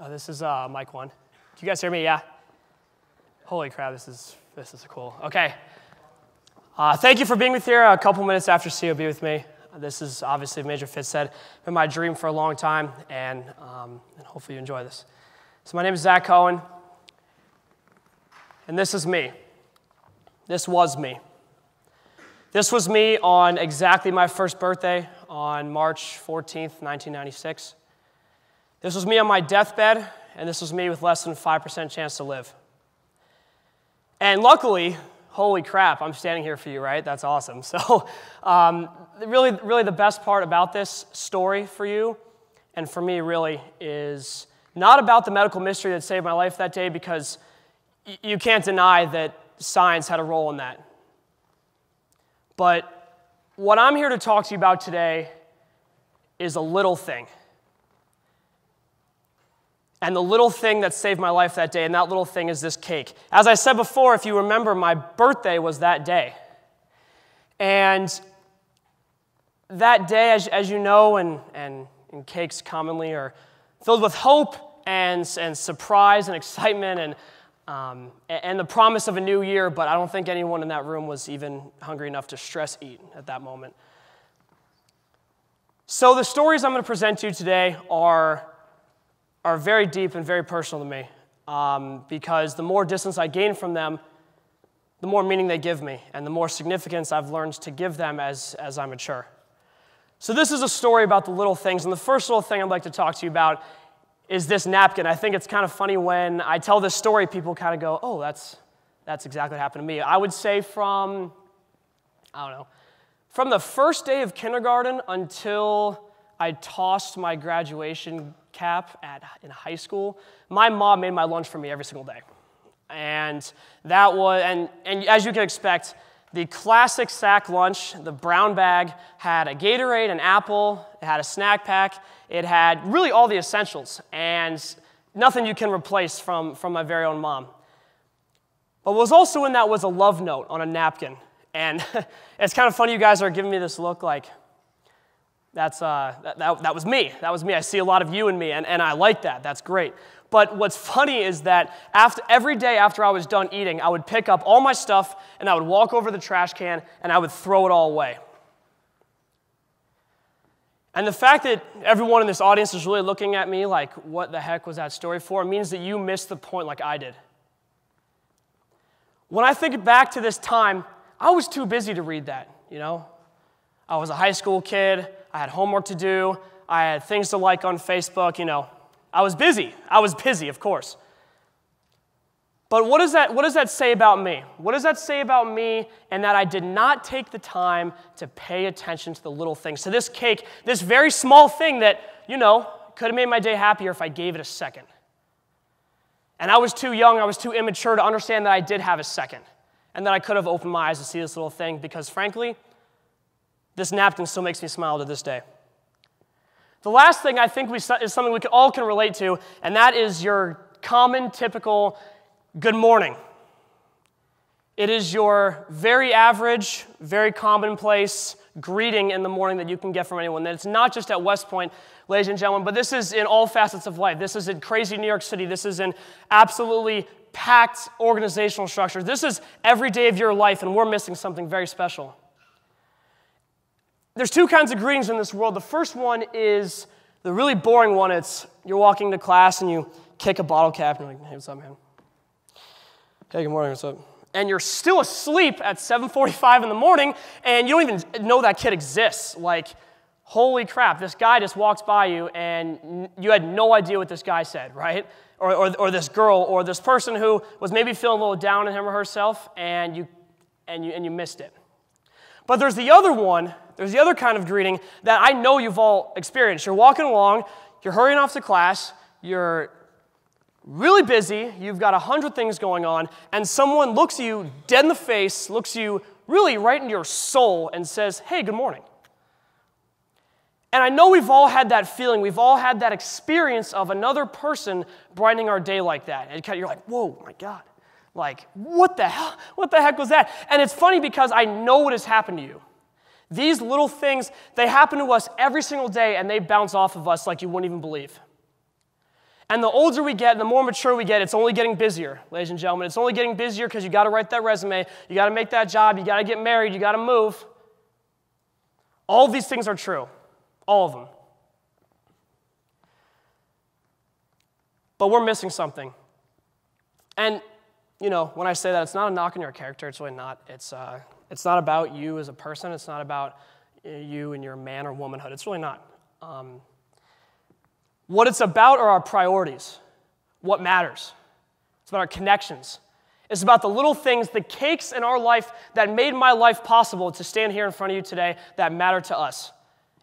Oh, this is uh, mic one. Do you guys hear me? Yeah. Holy crap! This is this is cool. Okay. Uh, thank you for being with here a couple minutes after COB with me. This is obviously Major Fitz said been my dream for a long time, and, um, and hopefully you enjoy this. So my name is Zach Cohen, and this is me. This was me. This was me on exactly my first birthday on March 14th, 1996. This was me on my deathbed, and this was me with less than 5% chance to live. And luckily, holy crap, I'm standing here for you, right? That's awesome. So, um, really, really, the best part about this story for you and for me really is not about the medical mystery that saved my life that day because you can't deny that science had a role in that. But what I'm here to talk to you about today is a little thing. And the little thing that saved my life that day, and that little thing is this cake. As I said before, if you remember, my birthday was that day. And that day, as, as you know, and, and, and cakes commonly are filled with hope and, and surprise and excitement and, um, and the promise of a new year, but I don't think anyone in that room was even hungry enough to stress eat at that moment. So, the stories I'm going to present to you today are are very deep and very personal to me um, because the more distance I gain from them, the more meaning they give me and the more significance I've learned to give them as, as I mature. So, this is a story about the little things. And the first little thing I'd like to talk to you about is this napkin. I think it's kind of funny when I tell this story, people kind of go, oh, that's, that's exactly what happened to me. I would say from, I don't know, from the first day of kindergarten until I tossed my graduation cap at, in high school, my mom made my lunch for me every single day. And that was, and, and as you can expect, the classic sack lunch, the brown bag, had a Gatorade, an apple, it had a snack pack, it had really all the essentials, and nothing you can replace from, from my very own mom. But what was also in that was a love note on a napkin. And it's kind of funny you guys are giving me this look like, that's, uh, that, that, that, was me. That was me. I see a lot of you in me, and, and I like that. That's great. But what's funny is that after, every day after I was done eating, I would pick up all my stuff and I would walk over the trash can and I would throw it all away. And the fact that everyone in this audience is really looking at me like, what the heck was that story for, means that you missed the point like I did. When I think back to this time, I was too busy to read that, you know? I was a high school kid. I had homework to do. I had things to like on Facebook, you know. I was busy. I was busy, of course. But what does, that, what does that say about me? What does that say about me and that I did not take the time to pay attention to the little things, to this cake, this very small thing that, you know, could have made my day happier if I gave it a second. And I was too young, I was too immature to understand that I did have a second and that I could have opened my eyes to see this little thing because, frankly, this napkin still makes me smile to this day. The last thing I think we, is something we all can relate to, and that is your common, typical good morning. It is your very average, very commonplace greeting in the morning that you can get from anyone. And it's not just at West Point, ladies and gentlemen, but this is in all facets of life. This is in crazy New York City. This is in absolutely packed organizational structure. This is every day of your life, and we're missing something very special. There's two kinds of greetings in this world. The first one is the really boring one. It's you're walking to class and you kick a bottle cap and you're like, hey, what's up, man? Hey, good morning, what's up? And you're still asleep at 7:45 in the morning and you don't even know that kid exists. Like, holy crap, this guy just walks by you and you had no idea what this guy said, right? Or, or, or this girl or this person who was maybe feeling a little down in him or herself and you, and you, and you missed it. But there's the other one there's the other kind of greeting that I know you've all experienced. You're walking along, you're hurrying off to class, you're really busy, you've got a hundred things going on, and someone looks you dead in the face, looks you really right into your soul, and says, Hey, good morning. And I know we've all had that feeling, we've all had that experience of another person brightening our day like that. And you're like, Whoa, my God. Like, what the hell? What the heck was that? And it's funny because I know what has happened to you. These little things, they happen to us every single day and they bounce off of us like you wouldn't even believe. And the older we get the more mature we get, it's only getting busier, ladies and gentlemen. It's only getting busier because you got to write that resume, you got to make that job, you got to get married, you got to move. All these things are true, all of them. But we're missing something. And, you know, when I say that, it's not a knock on your character, it's really not. It's, uh, it's not about you as a person, it's not about uh, you and your man or womanhood. It's really not. Um, what it's about are our priorities, what matters. It's about our connections. It's about the little things, the cakes in our life that made my life possible to stand here in front of you today that matter to us.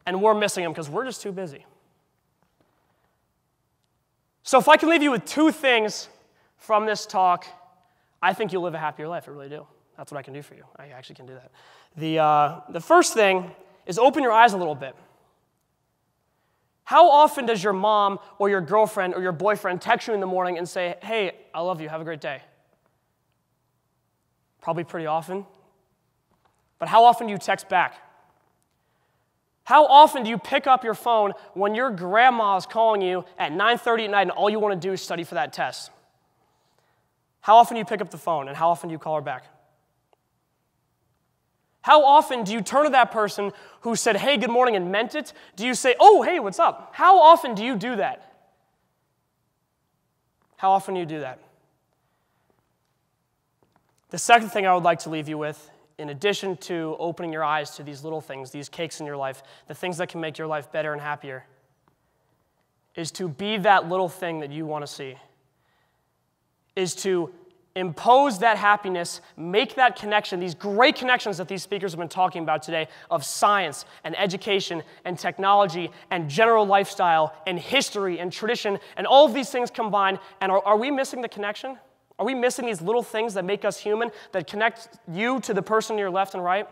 And we're missing them because we're just too busy. So, if I can leave you with two things from this talk, I think you'll live a happier life. I really do. That's what I can do for you. I actually can do that. The, uh, the first thing is open your eyes a little bit. How often does your mom or your girlfriend or your boyfriend text you in the morning and say, Hey, I love you, have a great day? Probably pretty often. But how often do you text back? How often do you pick up your phone when your grandma is calling you at 9:30 at night and all you want to do is study for that test? How often do you pick up the phone and how often do you call her back? How often do you turn to that person who said, hey, good morning, and meant it? Do you say, oh, hey, what's up? How often do you do that? How often do you do that? The second thing I would like to leave you with, in addition to opening your eyes to these little things, these cakes in your life, the things that can make your life better and happier, is to be that little thing that you want to see, is to impose that happiness, make that connection, these great connections that these speakers have been talking about today of science and education and technology and general lifestyle and history and tradition and all of these things combined. And are, are we missing the connection? Are we missing these little things that make us human, that connect you to the person to your left and right?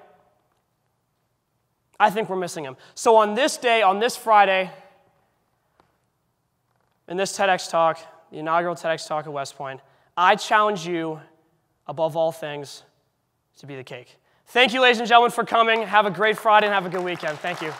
I think we're missing them. So on this day, on this Friday, in this TEDx talk, the inaugural TEDx talk at West Point, I challenge you, above all things, to be the cake. Thank you, ladies and gentlemen, for coming. Have a great Friday and have a good weekend. Thank you.